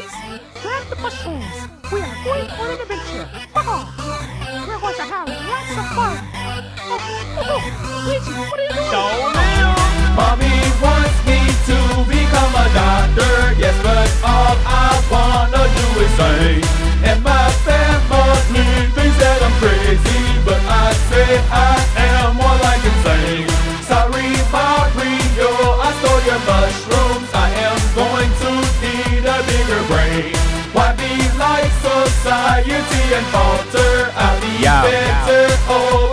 kids, grab the mushrooms. We are going on an adventure. We're going to have lots of fun. Oh, oh, oh. What are you doing? Mommy wants me to become a doctor. Yes, but all I wanna do is sing. And my family thinks that I'm crazy, but I say I am more like insane. Sorry, Mario, I stole your mushrooms. And falter? I'll be Yo, yo. better.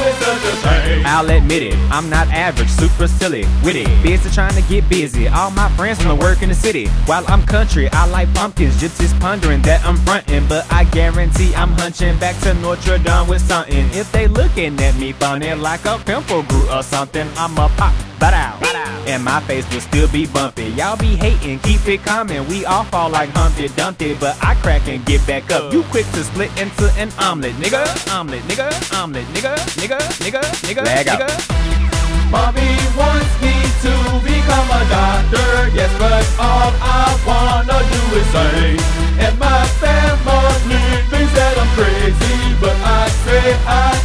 It's such a shame. I'll admit it, I'm not average, super silly, witty. Busy trying to get busy. All my friends wanna work in the city. While I'm country, I like pumpkins, gypsies pondering that I'm frontin'. But I guarantee I'm hunching back to Notre Dame with something. If they looking at me funny like a pimple grew or something, I'ma pop, out. And my face will still be bumpy. Y'all be hating, keep it coming. We all fall like Humpty Dumpty, but I crack and get back up. You quick to split into an omelet, nigga. Omelet, nigga. Omelet, nigga. Nigga, nigga, nigga, out. nigga. Mommy wants me to become a doctor, yes, but all I wanna do is sing. And my family thinks that I'm crazy, but I say I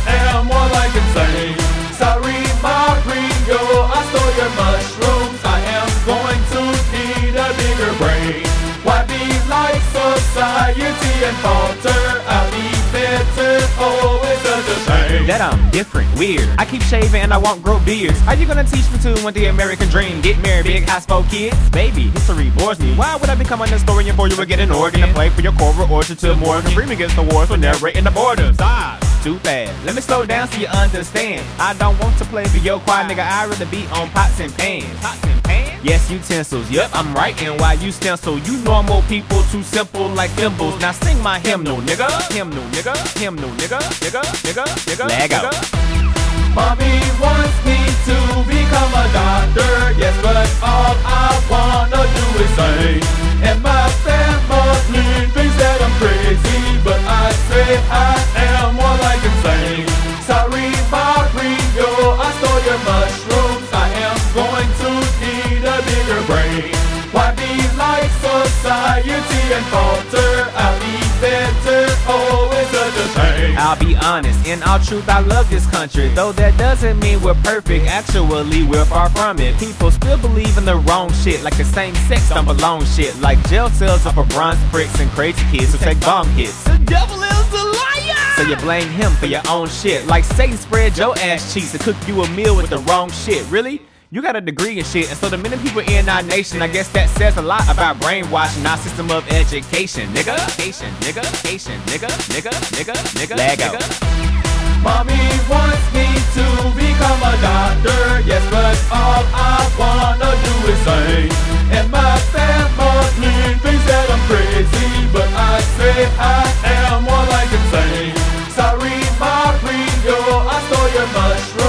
a. That I'm different, weird. I keep shaving and I won't grow beards. How you gonna teach me to want the American dream? Get married, big high kids? Baby, history bores me. Why would I become an historian for you would get an organ to play for your Cora orchard to Morgan Freeman against the wars for narrating the borders? Ah, too fast. Let me slow down so you understand. I don't want to play for your choir, nigga. I'd rather be on pots and pans. Pots and pans? Yes, utensils. Yep, I'm writing while you stencil. You normal people too simple like thimbles. Now sing my hymnal, nigga. Hymnal, nigga. Hymnal, nigga. Nigga, nigga, nigga. Lag out. Mommy wants me to become a doctor, yes, but all I wanna do is sing. Like society and falter? I'll be better. Such a. I'll be honest, in all truth, I love this country. Though that doesn't mean we're perfect, actually, we're far from it. People still believe in the wrong shit, like the same sex don't belong shit. Like jail cells are for bronze bricks and crazy kids who take bomb hits. The devil is a liar! So you blame him for your own shit. Like Satan spread your ass cheeks and cook you a meal with the wrong shit. Really? You got a degree in shit, and so the many people in our nation, I guess that says a lot about brainwashing our system of education, nigga. Education, nigga, education, nigga, nigga, nigga, nigga, Lag nigga. Out. Mommy wants me to become a doctor, yes, but all I wanna do is sing. And my family thinks that I'm crazy, but I say I am more like insane. Sorry, Mario, I stole your mushroom.